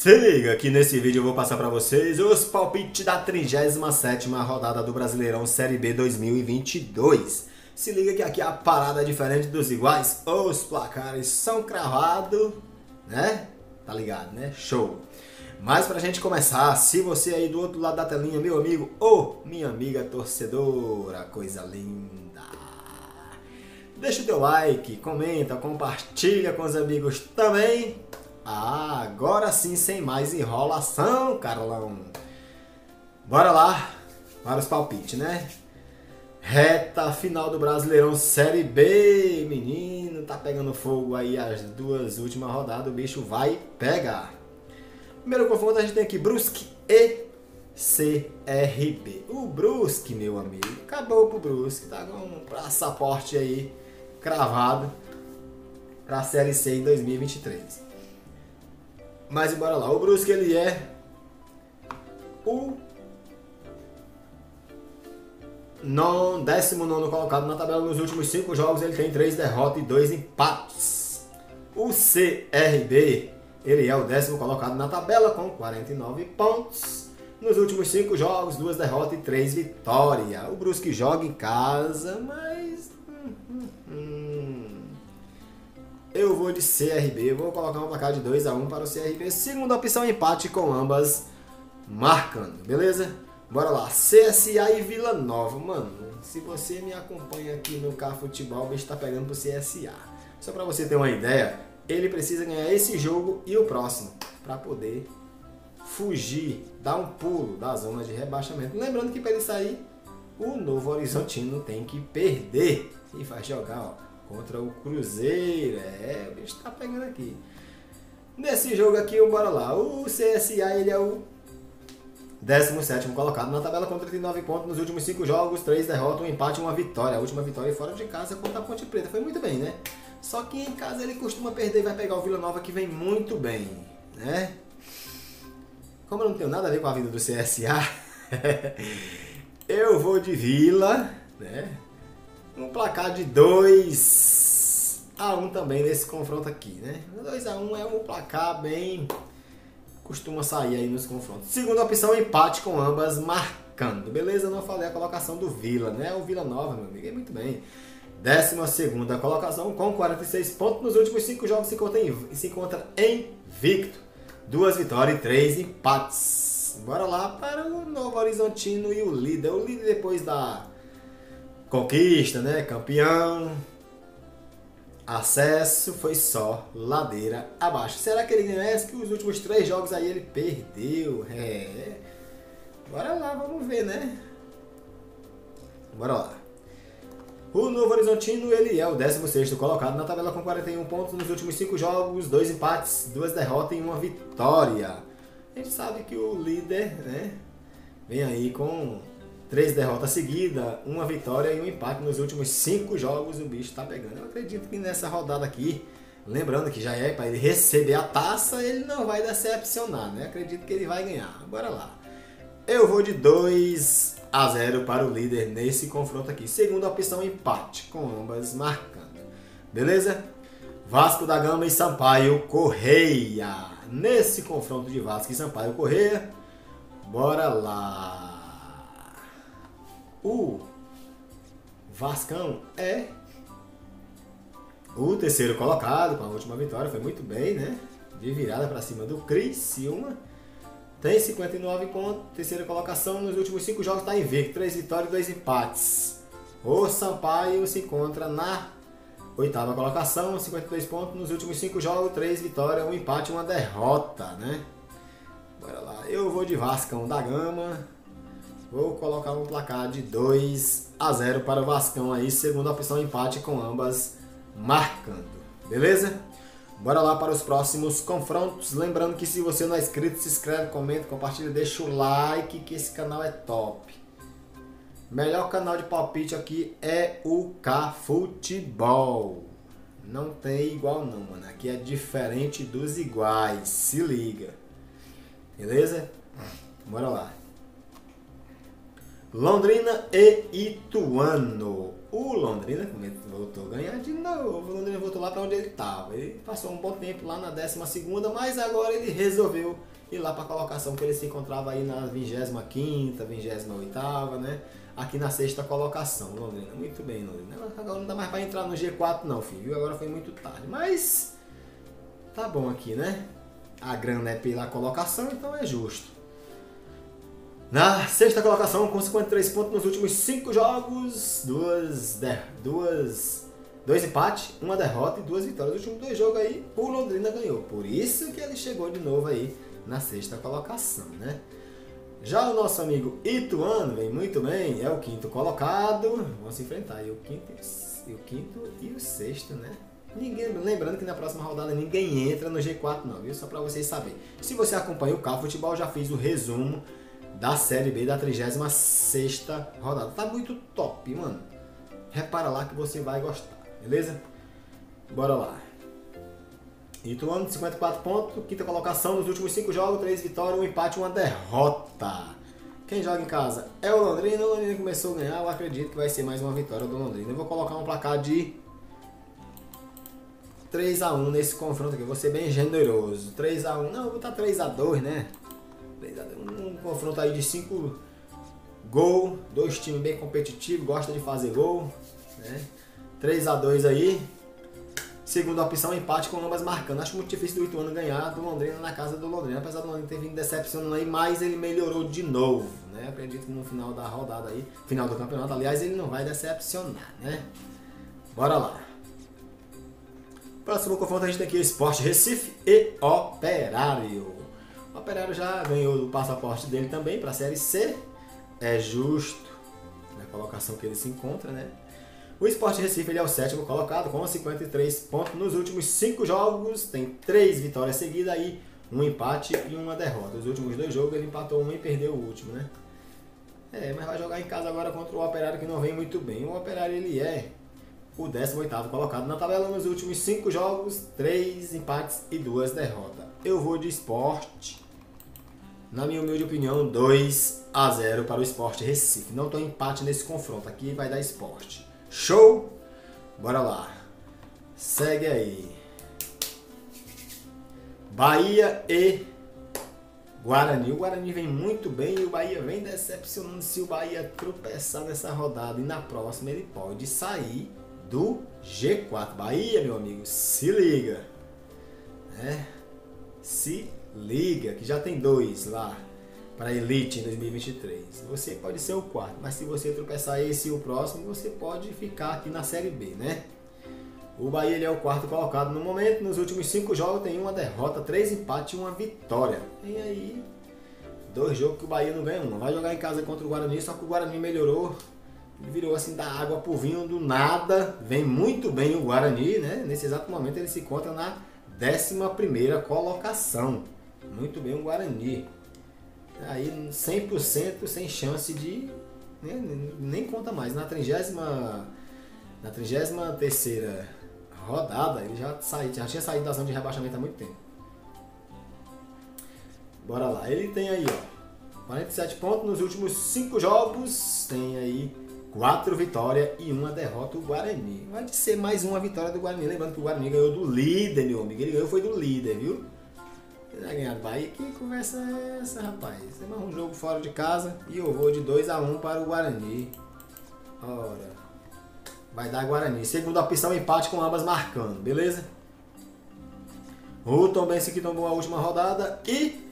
Se liga que nesse vídeo eu vou passar para vocês os palpites da 37ª rodada do Brasileirão Série B 2022. Se liga que aqui a parada é diferente dos iguais, os placares são cravados, né? Tá ligado, né? Show! Mas pra gente começar, se você aí do outro lado da telinha, meu amigo ou minha amiga torcedora, coisa linda, deixa o teu like, comenta, compartilha com os amigos também ah, agora sim, sem mais enrolação, Carlão. Bora lá para os palpites, né? Reta final do Brasileirão Série B, menino, tá pegando fogo aí as duas últimas rodadas, o bicho vai pegar. Primeiro confronto a gente tem aqui Brusque e CRB. O Brusque, meu amigo, acabou pro Brusque, tá com um passaporte aí cravado para a Série C em 2023. Mas bora lá. O Brusque ele é o non, 19 colocado na tabela nos últimos 5 jogos. Ele tem 3 derrotas e 2 empates. O CRB ele é o décimo colocado na tabela com 49 pontos. Nos últimos 5 jogos, 2 derrotas e 3 vitórias. O Brusque joga em casa, mas. Hum, hum, hum. Eu vou de CRB, vou colocar um placar de 2 a 1 para o CRB. Segunda opção, empate com ambas marcando, beleza? Bora lá, CSA e Vila Nova. Mano, se você me acompanha aqui no Car Futebol, o bicho tá pegando pro CSA. Só para você ter uma ideia, ele precisa ganhar esse jogo e o próximo para poder fugir, dar um pulo da zona de rebaixamento. Lembrando que para ele sair, o Novo Horizontino tem que perder e vai jogar, ó contra o Cruzeiro. É, o bicho tá pegando aqui. Nesse jogo aqui, bora lá. O CSA ele é o 17 colocado na tabela com 39 pontos nos últimos 5 jogos, 3 derrotas, um empate e uma vitória. A última vitória fora de casa contra a Ponte Preta. Foi muito bem, né? Só que em casa ele costuma perder e vai pegar o Vila Nova que vem muito bem, né? Como eu não tenho nada a ver com a vida do CSA, eu vou de Vila, né? Um placar de 2 a 1 também nesse confronto aqui, né? 2 a 1 é um placar bem costuma sair aí nos confrontos. Segunda opção, empate com ambas marcando. Beleza? Não falei a colocação do Vila, né? O Vila Nova, meu amigo, é muito bem. Décima segunda colocação com 46 pontos nos últimos 5 jogos se encontra, em, se encontra invicto. Duas vitórias e três empates. Bora lá para o Novo Horizontino e o líder. O líder depois da Conquista, né? Campeão. Acesso foi só ladeira abaixo. Será que ele ganhou essa? Que os últimos três jogos aí ele perdeu. É. Bora lá, vamos ver, né? Bora lá. O Novo Horizontino ele é o 16 colocado na tabela com 41 pontos nos últimos 5 jogos, 2 empates, 2 derrotas e uma vitória. A gente sabe que o líder né, vem aí com Três derrotas seguidas, uma vitória e um empate nos últimos cinco jogos o bicho tá pegando. Eu acredito que nessa rodada aqui, lembrando que já é para ele receber a taça, ele não vai decepcionar, né? Acredito que ele vai ganhar. Bora lá. Eu vou de 2 a 0 para o líder nesse confronto aqui. Segunda opção, empate, com ambas marcando. Beleza? Vasco da Gama e Sampaio Correia. Nesse confronto de Vasco e Sampaio Correia, bora lá. O Vascão é o terceiro colocado com a última vitória, foi muito bem, né? De virada para cima do Criciúma. Tem 59 pontos, terceira colocação nos últimos cinco jogos está invicto, três vitórias e dois empates. O Sampaio se encontra na oitava colocação, 52 pontos nos últimos cinco jogos, três vitórias, um empate e uma derrota, né? Bora lá, eu vou de Vascão da Gama, Vou colocar um placar de 2 a 0 para o Vascão aí, segunda opção empate com ambas marcando. Beleza? Bora lá para os próximos confrontos. Lembrando que se você não é inscrito, se inscreve, comenta, compartilha, deixa o like que esse canal é top. Melhor canal de palpite aqui é o K Futebol. Não tem igual não, mano. Aqui é diferente dos iguais. Se liga. Beleza? Bora lá. Londrina e Ituano. O Londrina voltou a ganhar de novo. O Londrina voltou lá para onde ele estava. Ele passou um bom tempo lá na 12, mas agora ele resolveu ir lá para a colocação que ele se encontrava aí na 25, 28, né? Aqui na sexta colocação, Londrina. Muito bem, Londrina. Agora não dá mais para entrar no G4, não, filho. Agora foi muito tarde. Mas tá bom aqui, né? A grana é pela colocação, então é justo. Na sexta colocação, com 53 pontos nos últimos 5 jogos, duas, de, duas, dois empates, uma derrota e duas vitórias. Nos últimos dois jogos aí, o Londrina ganhou. Por isso que ele chegou de novo aí na sexta colocação, né? Já o nosso amigo Ituano vem muito bem, é o quinto colocado. Vamos se enfrentar aí o quinto, o quinto e o sexto, né? Ninguém, lembrando que na próxima rodada ninguém entra no G4 não, viu? Só para vocês saberem. Se você acompanha o Carro Futebol, já fiz o resumo da Série B da 36 rodada. Tá muito top, mano. Repara lá que você vai gostar, beleza? Bora lá. Ituano, 54 pontos, quinta colocação nos últimos 5 jogos, 3 vitórias, um empate e uma derrota. Quem joga em casa é o Londrina. O Londrina começou a ganhar, eu acredito que vai ser mais uma vitória do Londrina. Eu vou colocar um placar de 3x1 nesse confronto aqui. vou ser bem generoso. 3x1, não, vou botar 3x2, né? Um confronto aí de 5 gols, dois times bem competitivos, gosta de fazer gol. Né? 3x2 aí. Segunda opção, empate com ambas marcando. Acho muito difícil do Ituano ganhar do Londrina na casa do Londrina. Apesar do Londrina ter vindo decepcionando aí, mas ele melhorou de novo. Né? Acredito que no final da rodada aí, final do campeonato, aliás, ele não vai decepcionar, né? Bora lá. Próximo confronto a gente tem aqui Esporte Recife e Operário. O Operário já ganhou o passaporte dele também para a Série C. É justo na colocação que ele se encontra, né? O Sport Recife ele é o sétimo colocado com 53 pontos nos últimos 5 jogos. Tem 3 vitórias seguidas aí, um empate e uma derrota. Os últimos dois jogos ele empatou um e perdeu o último, né? É, mas vai jogar em casa agora contra o Operário que não vem muito bem. O Operário ele é o 18º colocado na tabela nos últimos 5 jogos, 3 empates e 2 derrotas. Eu vou de esporte. Na minha humilde opinião, 2 a 0 para o Esporte Recife. Não tem empate nesse confronto. Aqui vai dar esporte. Show? Bora lá. Segue aí. Bahia e Guarani. O Guarani vem muito bem e o Bahia vem decepcionando. Se o Bahia tropeçar nessa rodada e na próxima ele pode sair do G4. Bahia, meu amigo, se liga. É, se liga, que já tem dois lá para Elite em 2023. Você pode ser o quarto, mas se você tropeçar esse e o próximo, você pode ficar aqui na Série B, né? O Bahia ele é o quarto colocado no momento. Nos últimos cinco jogos tem uma derrota, três empates e uma vitória. E aí, dois jogos que o Bahia não ganha uma. Vai jogar em casa contra o Guarani, só que o Guarani melhorou ele virou assim da água pro vinho do nada. Vem muito bem o Guarani, né? Nesse exato momento ele se encontra na 11 colocação. Muito bem o Guarani. Aí 100% sem chance de. Né? Nem conta mais. Na 30 na 33 rodada ele já, saí, já tinha saído da zona de rebaixamento há muito tempo. Bora lá. Ele tem aí, ó. 47 pontos nos últimos 5 jogos. Tem aí Quatro vitórias e uma derrota o Guarani. Vai ser mais uma vitória do Guarani. Lembrando que o Guarani ganhou do líder, meu amigo. Ele ganhou foi do líder, viu? Vai ganhar do Bahia. Que conversa é essa, rapaz? É mais um jogo fora de casa e eu vou de 2x1 um para o Guarani. Ora. Vai dar Guarani. Segunda opção, empate com ambas marcando, beleza? O Tom Bense que tomou a última rodada e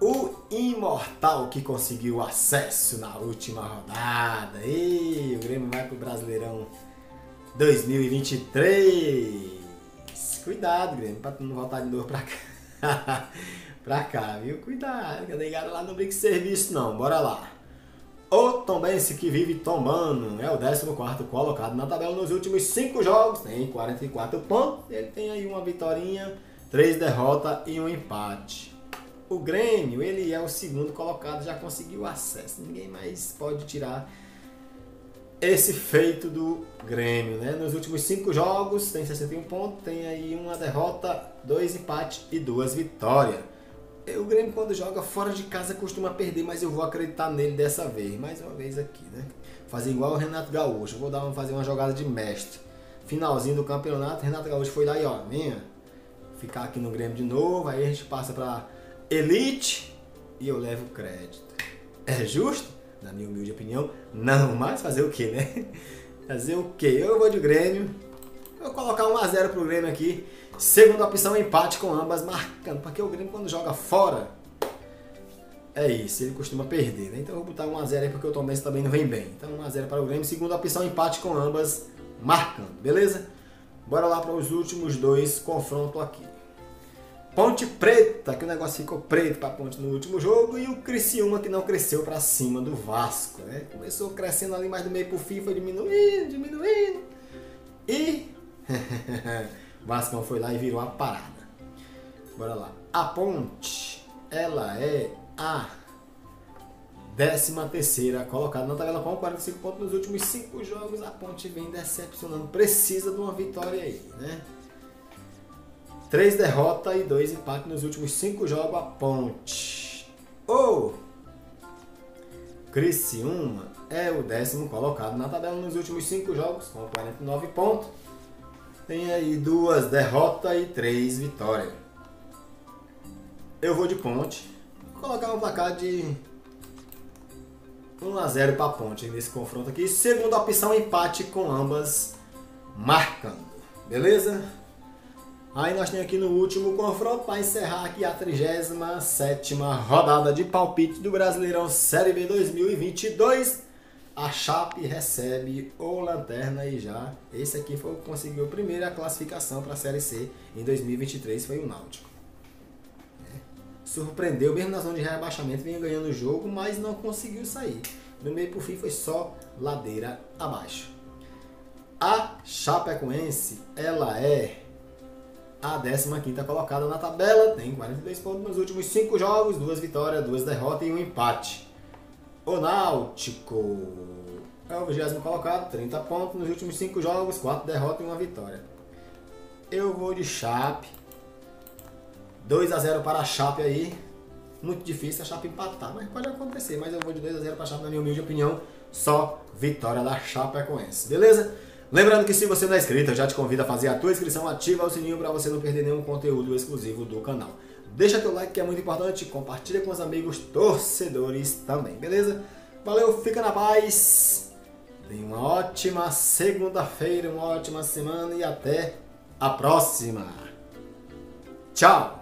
o imortal que conseguiu acesso na última rodada. E o Grêmio vai pro Brasileirão 2023. Cuidado, Grêmio, tu não voltar de novo pra cá. pra cá, viu? Cuidado, que a negada lá não brinca serviço não. Bora lá. O Tombense que vive tombando é o 14 colocado na tabela nos últimos 5 jogos, tem 44 pontos. Ele tem aí uma vitória, 3 derrotas e um empate. O Grêmio, ele é o segundo colocado, já conseguiu acesso. Ninguém mais pode tirar esse feito do Grêmio, né? Nos últimos cinco jogos tem 61 pontos, tem aí uma derrota, dois empates e duas vitórias. O Grêmio quando joga fora de casa costuma perder, mas eu vou acreditar nele dessa vez. Mais uma vez aqui, né? Fazer igual o Renato Gaúcho. Vou dar uma, fazer uma jogada de mestre. Finalzinho do campeonato, Renato Gaúcho foi lá e ó, minha, ficar aqui no Grêmio de novo, aí a gente passa pra Elite e eu levo crédito. É justo? Na minha humilde opinião, não, mas fazer o que, né? Fazer o que? Eu vou de Grêmio. Vou colocar 1x0 pro Grêmio aqui. Segunda opção, empate com ambas marcando. Porque o Grêmio quando joga fora, é isso, ele costuma perder, né? Então eu vou botar 1x0 aí porque o Tom também não vem bem. Então 1x0 para o Grêmio. Segunda opção, empate com ambas marcando, beleza? Bora lá para os últimos dois confrontos aqui. Ponte Preta, que o negócio ficou preto para Ponte no último jogo, e o Criciúma que não cresceu para cima do Vasco, né? Começou crescendo ali mais do meio pro fim, foi diminuindo, diminuindo. E o Vasco foi lá e virou a parada. Bora lá. A Ponte, ela é a décima terceira colocada na tabela com 45 pontos nos últimos 5 jogos. A Ponte vem decepcionando, precisa de uma vitória aí, né? Três derrotas e dois empates nos últimos cinco jogos a Ponte. O Criciúma é o décimo colocado na tabela nos últimos cinco jogos, com 49 pontos. Tem aí duas derrotas e três vitórias. Eu vou de Ponte. Vou colocar um placar de 1 a 0 para Ponte nesse confronto aqui. Segunda opção, empate com ambas marcando. Beleza? Aí nós temos aqui no último confronto para encerrar aqui a 37 rodada de palpite do Brasileirão Série B 2022. A Chape recebe o Lanterna e já esse aqui foi o que conseguiu a primeira classificação para a Série C em 2023 foi o Náutico. É. Surpreendeu, mesmo na zona de rebaixamento, vinha ganhando o jogo, mas não conseguiu sair. No meio por fim foi só ladeira abaixo. A Chapecoense, ela é a 15 colocada na tabela, tem 42 pontos nos últimos 5 jogos, 2 vitórias, 2 derrotas e um empate. O Náutico é o 20 colocado, 30 pontos nos últimos 5 jogos, 4 derrotas e uma vitória. Eu vou de Chape. 2 a 0 para a Chape aí. Muito difícil a Chape empatar, mas pode acontecer. Mas eu vou de 2 a 0 para a Chape, na minha humilde opinião. Só vitória da Chapecoense. Beleza? Lembrando que se você não é inscrito, eu já te convido a fazer a tua inscrição, ativa o sininho para você não perder nenhum conteúdo exclusivo do canal. Deixa teu like que é muito importante, compartilha com os amigos torcedores também, beleza? Valeu, fica na paz, tenha uma ótima segunda-feira, uma ótima semana e até a próxima. Tchau!